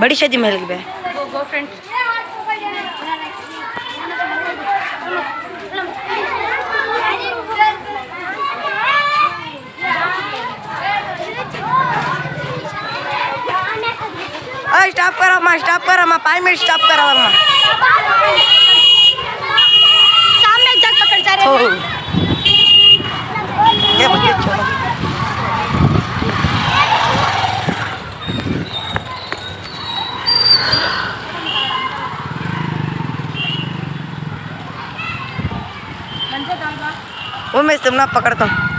बड़ी शादी महल की स्टॉप करा मा स्टॉप करा मा पाँच मिनट स्टॉप करा मा सामने जग पकड़ जा रहे हो हैं ये बच्चे छोड़ो वो मैं तुमना पकड़ता हूँ।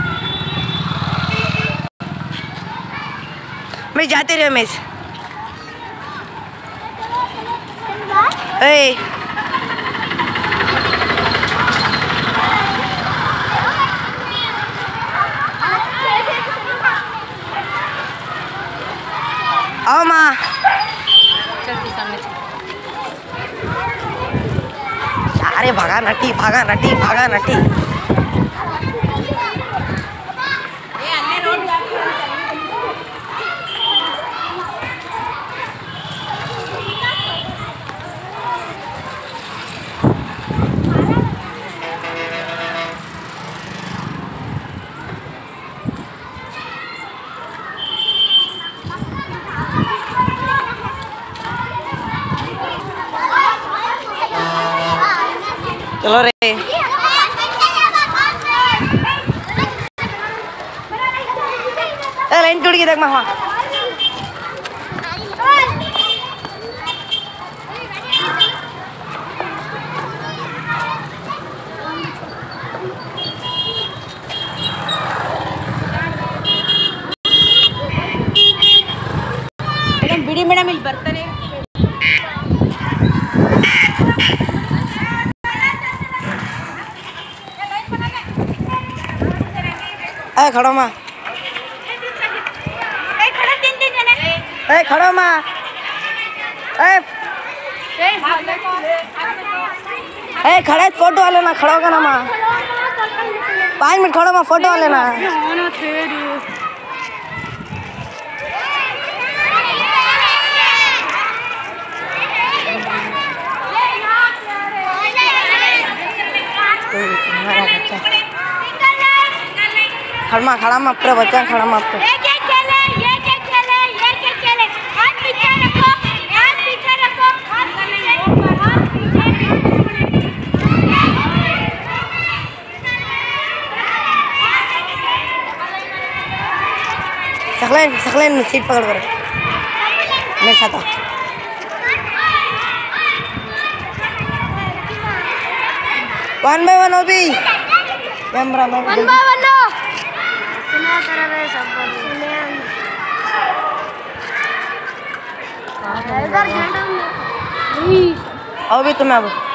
मैं जाती रही, मैं ए। आओ माँ। चलती सामने चल। अरे भागा नटी भागा नटी भागा नटी। चलो रे ए लाइन टूट गई देख माँ ಬಿಡಿ ಮೇಡಮ್ ಇಲ್ಲಿ ಬರ್ತಾರೆ ए खड़ो माँ। ए खड़ो माँ। ए ए खड़े फ़ोटो वाले ना खड़ो ना माँ। पाँच मिनट खड़ो माँ फ़ोटो वाले ना तुम्हारा बच्चा खड़ा खड़ा माँ पूरा बच्चा खड़ा माँ पूरा सकलेन सकलेन सीट पकड़ कर। मेरे साथ आओ वन बाय वन अभी कैमरा मैन। अभी तुम्हें